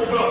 어, 뭐야?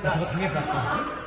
축하입니다. 저거 당했어 아까.